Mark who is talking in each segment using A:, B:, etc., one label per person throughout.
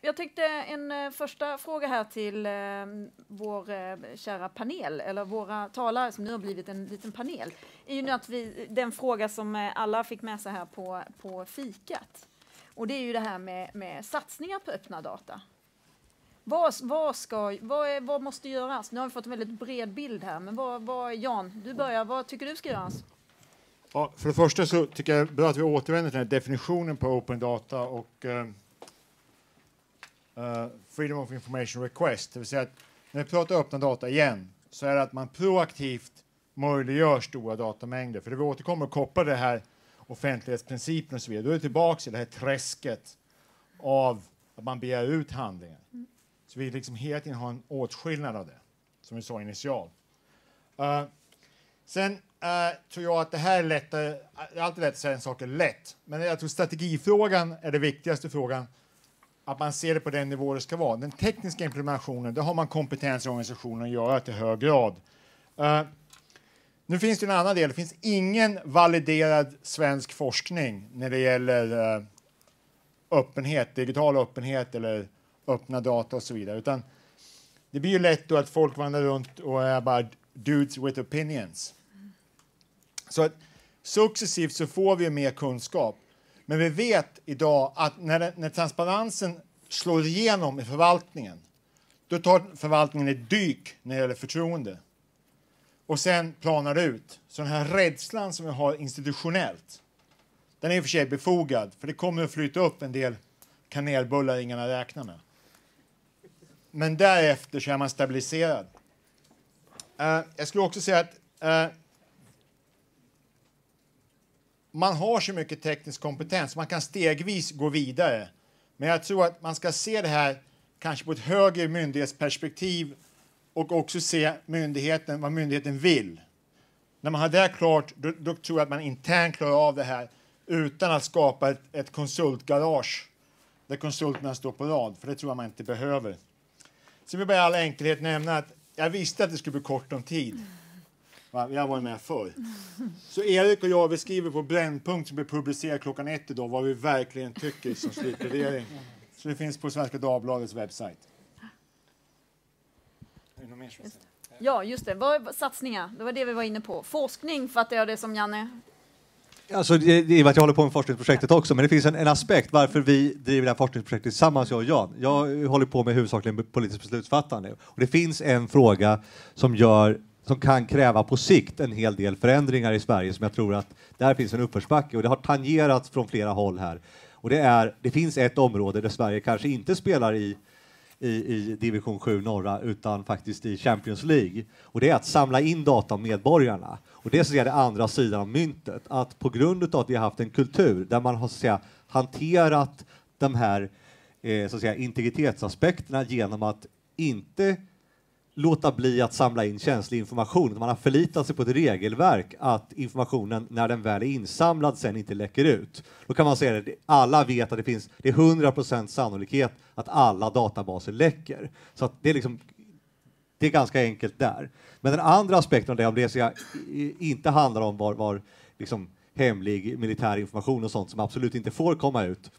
A: Jag tyckte en eh, första fråga här till eh, vår eh, kära panel, eller våra talare som nu har blivit en liten panel, är ju nu att vi, den fråga som alla fick med sig här på, på fikat. Och det är ju det här med, med satsningar på öppna data. Vad, vad, ska, vad, är, vad måste göras? Nu har vi fått en väldigt bred bild här, men vad, vad, Jan, du börjar. Vad tycker du ska göras?
B: Ja, för det första så tycker jag det är bra att vi återvänder till den här definitionen på open data och eh, uh, freedom of information request. Det vill säga att när vi pratar öppna data igen så är det att man proaktivt möjliggör stora datamängder. För det vi återkommer och kopplar det här offentlighetsprincipen och så vidare, då är det tillbaka i det här träsket av att man begär ut handlingar. Mm. Så vi liksom hela tiden har en åtskillnad av det, som vi sa initialt. Uh, sen uh, tror jag att det här är lättare, det är alltid lätt att säga en sak är lätt, men jag tror strategifrågan är den viktigaste frågan, att man ser det på den nivå det ska vara. Den tekniska implementationen, det har man kompetens i organisationen att göra till hög grad. Uh, nu finns det en annan del, det finns ingen validerad svensk forskning när det gäller uh, öppenhet, digital öppenhet eller öppna data och så vidare. Utan det blir ju lätt då att folk vandrar runt och är bara dudes with opinions. Så att successivt så får vi mer kunskap. Men vi vet idag att när, när transparensen slår igenom i förvaltningen, då tar förvaltningen ett dyk när det gäller förtroende. Och sen planar det ut. Så den här rädslan som vi har institutionellt, den är i och för sig befogad, för det kommer att flyta upp en del kanelbullar ingen har räknat med. Men därefter så är man stabiliserad. Uh, jag skulle också säga att uh, man har så mycket teknisk kompetens, man kan stegvis gå vidare. Men jag tror att man ska se det här kanske på ett högre myndighetsperspektiv och också se myndigheten, vad myndigheten vill. När man har det klart, då, då tror jag att man internt klarar av det här utan att skapa ett, ett konsultgarage där konsulterna står på rad, för det tror jag man inte behöver. Sen vill bara i all enkelhet nämna att jag visste att det skulle bli kort om tid. Va? Jag var med förr. Så Erik och jag vi skriver på Brännpunkt som blir publicerad klockan ett idag vad vi verkligen tycker som slutplädering. Så det finns på Svenska Dagbladets webbsajt.
A: Ja, just det. Vad, satsningar, det var det vi var inne på. Forskning fattar jag det som Janne
C: Alltså, det, det är att jag håller på med forskningsprojektet också, men det finns en, en, aspekt varför vi driver det här forskningsprojektet tillsammans, jag och Jan. Jag håller på med huvudsakligen politiskt beslutsfattande och det finns en fråga som gör som kan kräva på sikt en hel del förändringar i Sverige som jag tror att där finns en uppförsbacke och det har tangerats från flera håll här. Och det är, det finns ett område där Sverige kanske inte spelar i i, i division 7 norra utan faktiskt i Champions League. Och det är att samla in data om medborgarna. Och det är det andra sidan av myntet, att på grund av att vi har haft en kultur där man har så att säga, hanterat de här eh, så att säga, integritetsaspekterna genom att inte låta bli att samla in känslig information. Man har förlitat sig på ett regelverk att informationen när den väl är insamlad sen inte läcker ut. Då kan man säga att alla vet att det finns det är 100% sannolikhet att alla databaser läcker. Så det är liksom det är ganska enkelt där. Men den andra aspekten av det, om det så inte handlar om var, var liksom hemlig militär information och sånt som absolut inte får komma ut,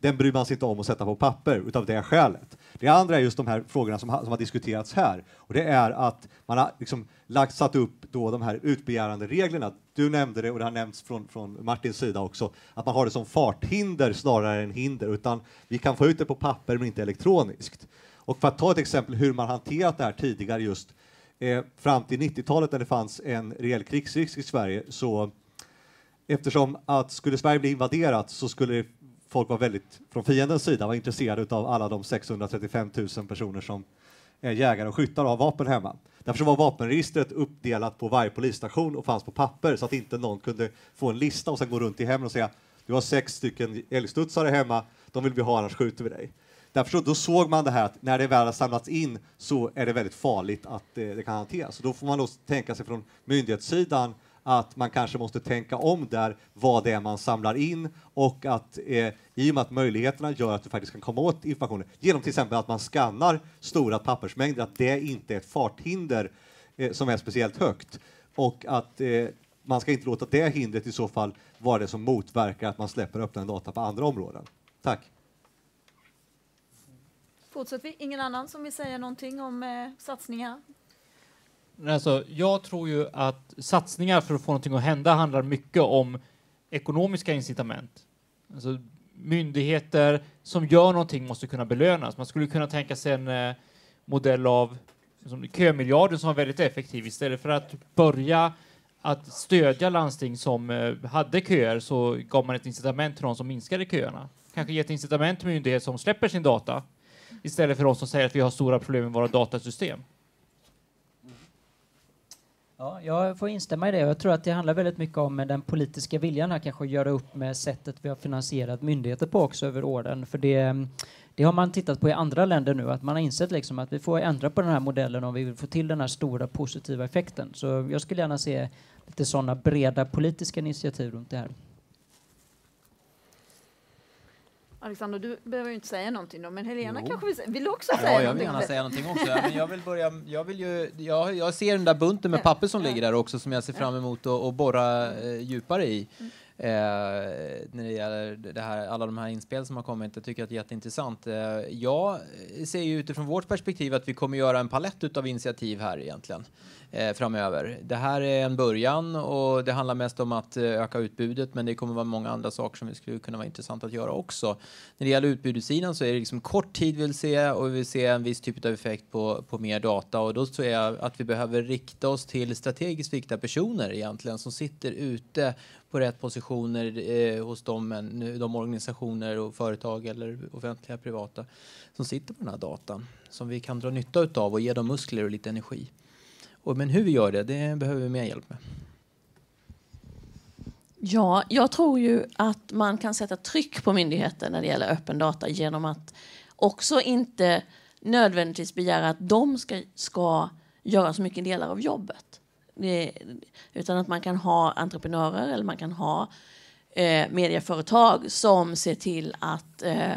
C: den bryr man sig inte om att sätta på papper utav det skälet. Det andra är just de här frågorna som, som har diskuterats här och det är att man har liksom lagt, satt upp då de här utbegärande reglerna. Du nämnde det och det har nämnts från, från Martins sida också, att man har det som farthinder snarare än hinder, utan vi kan få ut det på papper men inte elektroniskt. Och för att ta ett exempel hur man hanterat det här tidigare just eh, fram till 90-talet när det fanns en reell krigsrisk i Sverige så eftersom att skulle Sverige bli invaderat så skulle folk var väldigt, från fiendens sida, var intresserade av alla de 635 000 personer som är jägare och skyttar och har vapen hemma. Därför var vapenregistret uppdelat på varje polisstation och fanns på papper så att inte någon kunde få en lista och sen gå runt i hemmen och säga du har sex stycken älgstudsare hemma, de vill vi ha annars skjuter vi dig. Därför så, då såg man det här att när det väl har samlats in så är det väldigt farligt att det, det kan hanteras. Så då får man då tänka sig från myndighetssidan att man kanske måste tänka om där vad det är man samlar in och att eh, i och med att möjligheterna gör att du faktiskt kan komma åt informationen genom till exempel att man skannar stora pappersmängder, att det inte är ett farthinder eh, som är speciellt högt och att eh, man ska inte låta det hindret i så fall vara det som motverkar att man släpper öppna data på andra områden. Tack.
A: Fortsätter vi. Ingen annan som vill säga någonting om eh, satsningar?
D: Alltså, jag tror ju att satsningar för att få någonting att hända handlar mycket om ekonomiska incitament. Alltså, myndigheter som gör någonting måste kunna belönas. Man skulle kunna tänka sig en eh, modell av som kömiljarden som var väldigt effektiv. Istället för att börja att stödja landsting som eh, hade köer så gav man ett incitament till de som minskade köerna. Kanske ge ett incitament till myndigheter som släpper sin data istället för de som säger att vi har stora problem med våra datasystem.
E: Ja, jag får instämma i det. Jag tror att det handlar väldigt mycket om den politiska viljan här kanske att göra upp med sättet vi har finansierat myndigheter på också över åren. För det, det har man tittat på i andra länder nu, att man har insett liksom att vi får ändra på den här modellen om vi vill få till den här stora positiva effekten. Så jag skulle gärna se lite sådana breda politiska initiativ runt det här.
A: Alexander, du behöver ju inte säga någonting då, men Helena
F: Jo.
A: kanske vill, vill också säga
F: Ja, jag vill gärna säga någonting också. Men jag vill börja, jag vill ju, jag, jag ser den där bunten med papper som ligger där också som jag ser fram emot att, att borra eh, djupare i.
A: Mm.
F: Eh, när det gäller det här, alla de här inspel som har kommit. Jag tycker att det är jätteintressant. Eh, jag ser ju utifrån vårt perspektiv att vi kommer göra en palett utav initiativ här egentligen Eh, framöver. Det här är en början och det handlar mest om att eh, öka utbudet men det kommer vara många andra saker som vi skulle kunna vara intressant att göra också. När det gäller utbudssidan så är det liksom kort tid vi vill se och vi vill se en viss typ av effekt på, på mer data och då tror jag att vi behöver rikta oss till strategiskt viktiga personer egentligen som sitter ute på rätt positioner eh, hos de, de organisationer och företag eller offentliga privata som sitter på den här datan som vi kan dra nytta utav och ge dem muskler och lite energi. Och, men hur vi gör det, det behöver vi mer hjälp med.
G: Ja, jag tror ju att man kan sätta tryck på myndigheter när det gäller öppen data genom att också inte nödvändigtvis begära att de ska, ska göra så mycket delar av jobbet. Det, utan att man kan ha entreprenörer eller man kan ha eh, medieföretag som ser till att eh,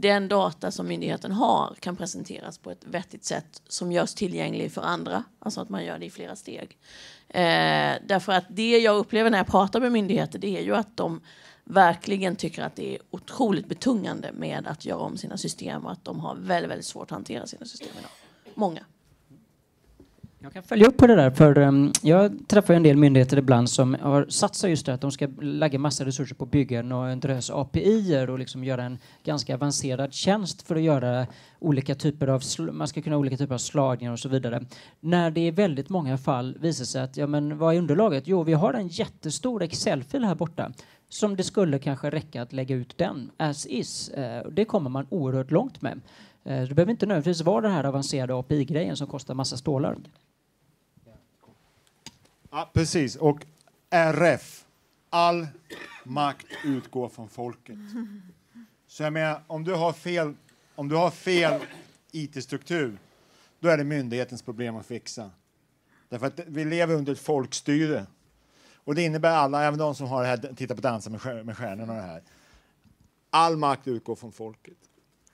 G: den data som myndigheten har kan presenteras på ett vettigt sätt som görs tillgänglig för andra. Alltså att man gör det i flera steg. Eh, därför att det jag upplever när jag pratar med myndigheter det är ju att de verkligen tycker att det är otroligt betungande med att göra om sina system och att de har väldigt, väldigt svårt att hantera sina system idag. Många.
E: Jag kan följa upp på det där, för um, jag träffar en del myndigheter ibland som har satsat just det att de ska lägga massa resurser på byggen och en, drös API och liksom göra en ganska avancerad tjänst för att göra olika typer av, man ska kunna olika typer av slagningar och så vidare. När det i väldigt många fall visar sig att, ja men vad är underlaget? Jo, vi har en jättestor Excel-fil här borta som det skulle kanske räcka att lägga ut den as is. Eh, det kommer man oerhört långt med. Eh, det behöver inte nödvändigtvis vara den här avancerade API-grejen som kostar massa stålar.
B: Ja, precis. Och RF, all makt utgår från folket. Så jag menar, om du har fel, om du har fel IT-struktur, då är det myndighetens problem att fixa. Därför att vi lever under ett folkstyre. Och det innebär alla, även de som har det här, tittar på Dansa med, med stjärnorna och det här. All makt utgår från folket.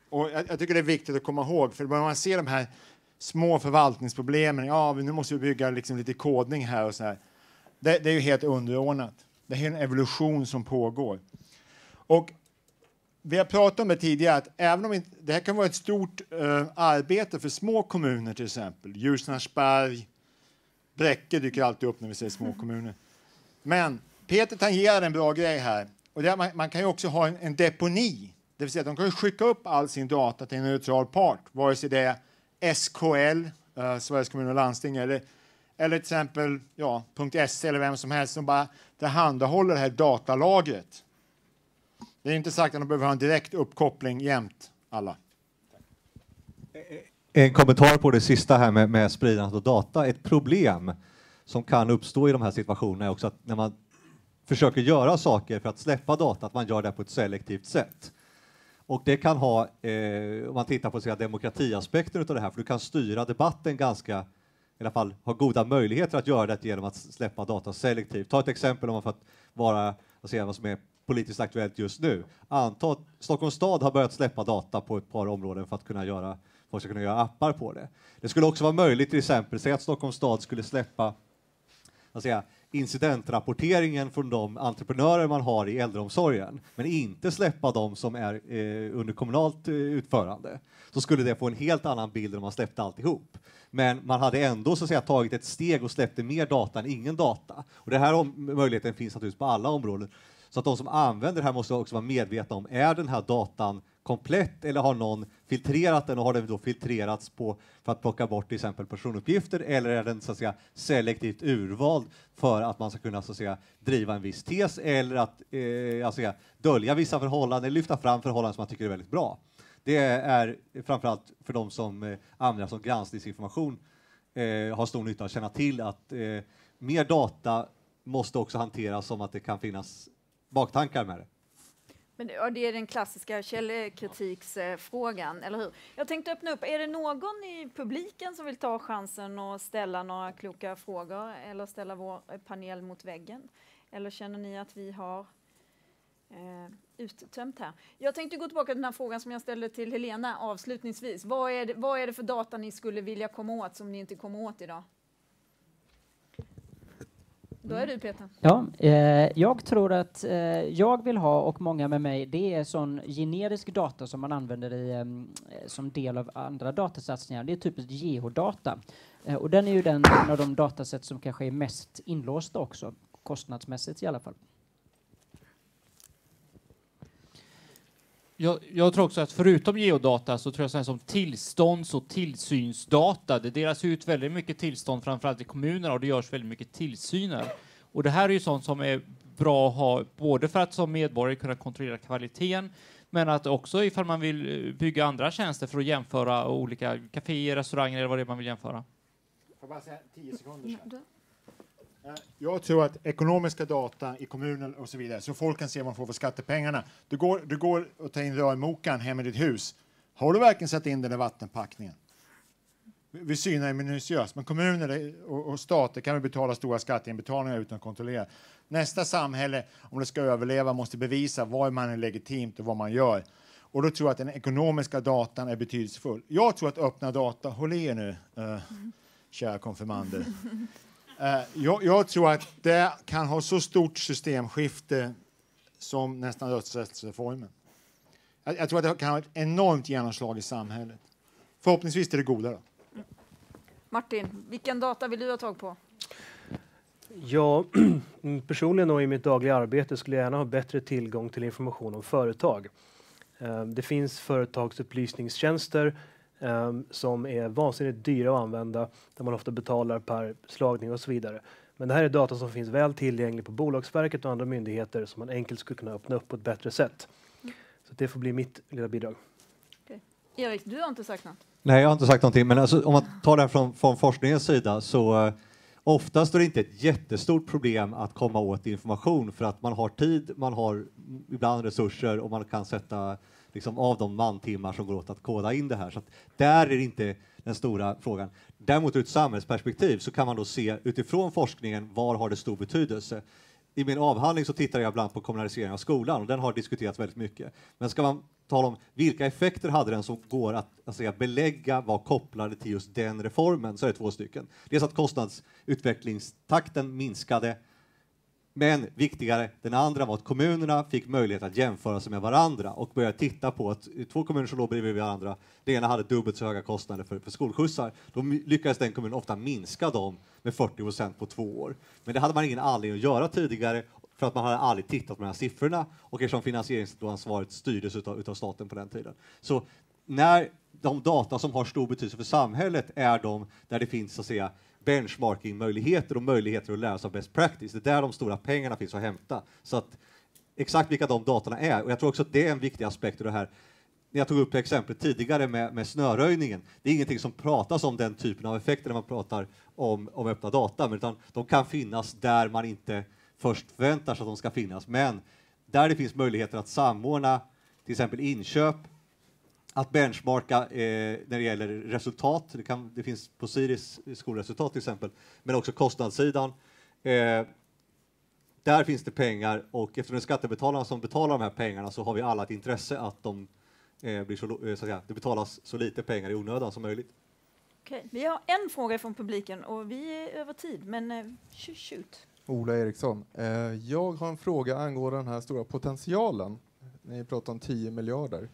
B: Och jag, jag tycker det är viktigt att komma ihåg, för när man ser de här små förvaltningsproblemen, ja, nu måste vi bygga liksom lite kodning här och så här. Det, det är ju helt underordnat. Det är en evolution som pågår. Och vi har pratat om det tidigare, att även om det här kan vara ett stort eh, arbete för små kommuner till exempel, Ljusnarsberg, Bräcke dyker alltid upp när vi säger små kommuner. Men Peter tangerar en bra grej här. Och det är, man, man kan ju också ha en, en deponi. Det vill säga att de kan skicka upp all sin data till en neutral part, vare sig det är SKL, eh, Sveriges kommuner och landsting, eller, eller till exempel ja, .se eller vem som helst som bara tillhandahåller det här datalagret. Det är inte sagt att de behöver ha en direkt uppkoppling jämt, alla.
C: Eh, eh, en kommentar på det sista här med, med spridandet av data. Ett problem som kan uppstå i de här situationerna är också att när man försöker göra saker för att släppa data, att man gör det på ett selektivt sätt. Och det kan ha, eh, om man tittar på säga, demokratiaspekten av det här, för du kan styra debatten ganska, i alla fall ha goda möjligheter att göra det genom att släppa data selektivt. Ta ett exempel om man för att vara, att säga vad som är politiskt aktuellt just nu. Anta att Stockholms stad har börjat släppa data på ett par områden för att kunna göra, folk ska kunna göra appar på det. Det skulle också vara möjligt till exempel, säg att Stockholms stad skulle släppa att säga, incidentrapporteringen från de entreprenörer man har i äldreomsorgen, men inte släppa de som är eh, under kommunalt eh, utförande, så skulle det få en helt annan bild om man släppte alltihop. Men man hade ändå så att säga, tagit ett steg och släppte mer data än ingen data. Och det här om, möjligheten finns naturligtvis på alla områden. Så att de som använder det här måste också vara medvetna om, är den här datan komplett eller har någon filtrerat den och har den då filtrerats på för att plocka bort till exempel personuppgifter eller är den så att säga selektivt urvald för att man ska kunna så att säga driva en viss tes eller att eh, alltså, dölja vissa förhållanden lyfta fram förhållanden som man tycker är väldigt bra. Det är framförallt för de som eh, använder som granskningsinformation eh, har stor nytta att känna till att eh, mer data måste också hanteras som att det kan finnas baktankar med det.
A: Men det, ja, det är den klassiska källkritiksfrågan, eller hur? Jag tänkte öppna upp, är det någon i publiken som vill ta chansen och ställa några kloka frågor eller ställa vår panel mot väggen? Eller känner ni att vi har eh, uttömt här? Jag tänkte gå tillbaka till den här frågan som jag ställde till Helena avslutningsvis. Vad är det, vad är det för data ni skulle vilja komma åt som ni inte kommer åt idag? Då är du Peter.
E: Ja, eh, jag tror att eh, jag vill ha, och många med mig, det är sån generisk data som man använder i, eh, som del av andra datasatsningar. Det är typiskt geodata. Eh, och den är ju den, en av de datasätt som kanske är mest inlåsta också, kostnadsmässigt i alla fall.
D: Jag, jag, tror också att förutom geodata så tror jag sådana som tillstånds och tillsynsdata, det delas ut väldigt mycket tillstånd framförallt i kommunerna och det görs väldigt mycket tillsyner. Och det här är ju sånt som är bra att ha både för att som medborgare kunna kontrollera kvaliteten men att också ifall man vill eh, bygga andra tjänster för att jämföra olika kaféer, restauranger eller vad det är man vill jämföra.
B: Får bara säga tio sekunder sedan. Jag tror att ekonomiska data i kommunen och så vidare, så folk kan se vad man får för skattepengarna. Du går, du går och tar in rörmokaren hem i ditt hus. Har du verkligen satt in den i vattenpackningen? Vi synar ju minutiöst, men kommuner och, och stater kan vi betala stora skatteinbetalningar utan att kontrollera. Nästa samhälle, om det ska överleva, måste bevisa vad man är legitimt och vad man gör. Och då tror jag att den ekonomiska datan är betydelsefull. Jag tror att öppna data, håll i er nu, eh, kära konfirmander. Eh, jag, jag tror att det kan ha så stort systemskifte som nästan rösträttsreformen. Jag, jag tror att det kan ha ett enormt genomslag i samhället. Förhoppningsvis till det goda. Då.
A: Martin, vilken data vill du ha tag på?
H: Ja, personligen och i mitt dagliga arbete skulle jag gärna ha bättre tillgång till information om företag. Eh, Det finns företagsupplysningstjänster eh, som är vansinnigt dyra att använda, där man ofta betalar per slagning och så vidare. Men det här är data som finns väl tillgänglig på Bolagsverket och andra myndigheter som man enkelt skulle kunna öppna upp på ett bättre sätt. Så det får bli mitt lilla bidrag.
A: Erik, du har inte sagt något.
C: Nej, jag har inte sagt någonting, men alltså, om man tar det här från, från forskningens sida så eh, oftast är det inte ett jättestort problem att komma åt information för att man har tid, man har ibland resurser och man kan sätta liksom, av de mantimmar som går åt att koda in det här. Så att där är det inte den stora frågan. Däremot ur ett samhällsperspektiv så kan man då se utifrån forskningen var har det stor betydelse. I min avhandling så tittar jag ibland på kommunalisering av skolan och den har diskuterats väldigt mycket. Men ska man tala om vilka effekter hade den som går att, att säga, belägga var kopplade till just den reformen så är det två stycken. Dels att kostnadsutvecklingstakten minskade men viktigare, den andra var att kommunerna fick möjlighet att jämföra sig med varandra och börja titta på att två kommuner som låg bredvid varandra, det ena hade dubbelt så höga kostnader för, för skolskjutsar. Då lyckades den kommunen ofta minska dem med 40 procent på två år. Men det hade man ingen anledning att göra tidigare för att man hade aldrig tittat på de här siffrorna och eftersom finansieringsansvaret styrdes utav, utav staten på den tiden. Så när de data som har stor betydelse för samhället är de där det finns så att säga benchmarking-möjligheter och möjligheter att lära sig av best practice. Det är där de stora pengarna finns att hämta. Så att exakt vilka de datorna är, och jag tror också att det är en viktig aspekt i det här. När jag tog upp exemplet tidigare med, med snöröjningen, det är ingenting som pratas om den typen av effekter när man pratar om, om öppna data, men utan de kan finnas där man inte först förväntar sig att de ska finnas. Men där det finns möjligheter att samordna till exempel inköp, att benchmarka eh, när det gäller resultat. Det, kan, det finns på Siris skolresultat till exempel, men också kostnadssidan. Eh, där finns det pengar och eftersom det är skattebetalarna som betalar de här pengarna så har vi alla ett intresse att de eh, blir så, eh, så att säga, det betalas så lite pengar i onödan som möjligt.
A: Okej, Vi har en fråga från publiken och vi är över tid, men eh, sh- shoot.
I: Ola Eriksson. Eh, jag har en fråga angående den här stora potentialen. Ni pratar om 10 miljarder.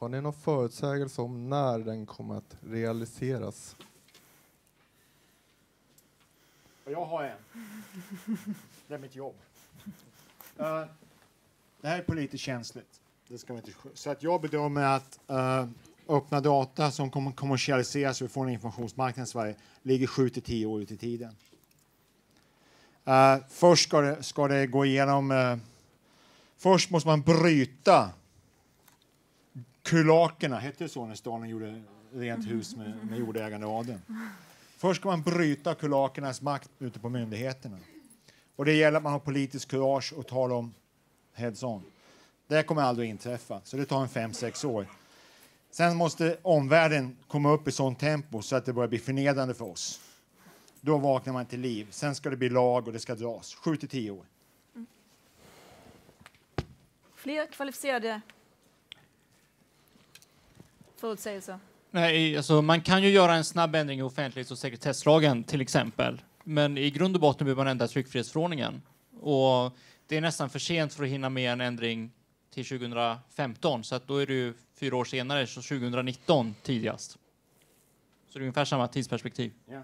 I: Har ni någon förutsägelse om när den kommer att realiseras?
B: Jag har en. Det är mitt jobb. Uh, det här är politiskt känsligt. Det ska vi inte, så att jag bedömer att uh, öppna data som kommer kommersialiseras och vi får en informationsmarknad i Sverige ligger 7 till 10 år ut i tiden. Uh, först ska det, ska det gå igenom... Uh, först måste man bryta kulakerna, hette det så när Stalin gjorde rent hus med, med jordägande adeln? Först ska man bryta kulakernas makt ute på myndigheterna. Och det gäller att man har politisk kurage och tar dem heads on. Det kommer aldrig att inträffa, så det tar en fem, sex år. Sen måste omvärlden komma upp i sånt tempo så att det börjar bli förnedrande för oss. Då vaknar man till liv. Sen ska det bli lag och det ska dras. Sju till tio år.
A: Fler kvalificerade förutsägelser?
D: Nej, alltså man kan ju göra en snabb ändring i offentlighets och sekretesslagen till exempel. Men i grund och botten behöver man ändra tryckfrihetsförordningen. Och det är nästan för sent för att hinna med en ändring till 2015, så att då är det ju fyra år senare, så 2019 tidigast. Så det är ungefär samma tidsperspektiv.
B: Ja.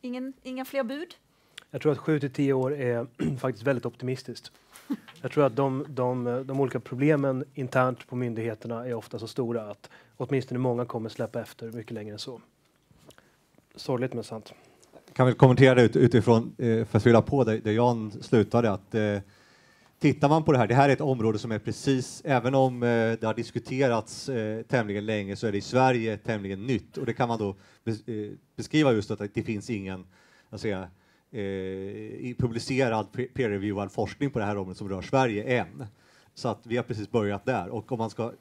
A: Ingen, inga fler bud?
H: Jag tror att 7 till 10 år är faktiskt väldigt optimistiskt. Jag tror att de, de, de olika problemen internt på myndigheterna är ofta så stora att åtminstone många kommer släppa efter mycket längre än så. Sorgligt men sant.
C: Jag kan väl kommentera det ut, utifrån, eh, för att fylla på där, där Jan slutade, att eh, tittar man på det här, det här är ett område som är precis, även om eh, det har diskuterats eh, tämligen länge, så är det i Sverige tämligen nytt och det kan man då bes, eh, beskriva just att det finns ingen, jag säger, eh, publicerad peer-reviewad forskning på det här området som rör Sverige än. Så att vi har precis börjat där och om man ska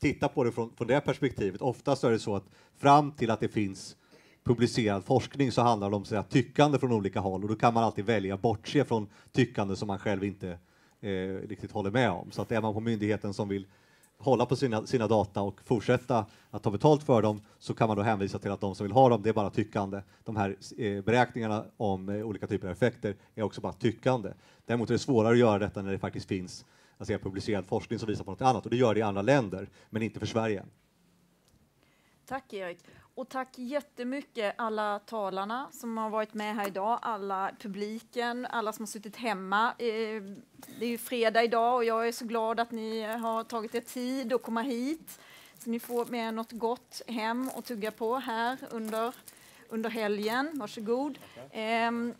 C: titta på det från, från det perspektivet, oftast är det så att fram till att det finns publicerad forskning så handlar det om så tyckande från olika håll och då kan man alltid välja bortse från tyckande som man själv inte eh, riktigt håller med om. Så att är man på myndigheten som vill hålla på sina, sina data och fortsätta att ta betalt för dem så kan man då hänvisa till att de som vill ha dem, det är bara tyckande. De här eh, beräkningarna om eh, olika typer av effekter är också bara tyckande. Däremot är det svårare att göra detta när det faktiskt finns alltså, publicerad forskning som visar på något annat och det gör det i andra länder, men inte för Sverige.
A: Tack Erik. Och tack jättemycket alla talarna som har varit med här idag, alla publiken, alla som har suttit hemma. Eh, det är ju fredag idag och jag är så glad att ni har tagit er tid att komma hit. Så ni får med något gott hem och tugga på här under, under helgen. Varsågod. Ehm,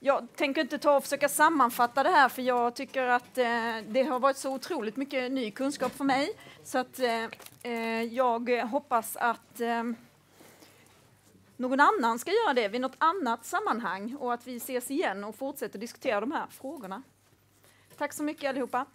A: jag tänker inte ta och försöka sammanfatta det här för jag tycker att eh, det har varit så otroligt mycket ny kunskap för mig. Så att eh, eh jag hoppas att ehm, någon annan ska göra det vid något annat sammanhang och att vi ses igen och fortsätter diskutera de här frågorna. Tack så mycket allihopa.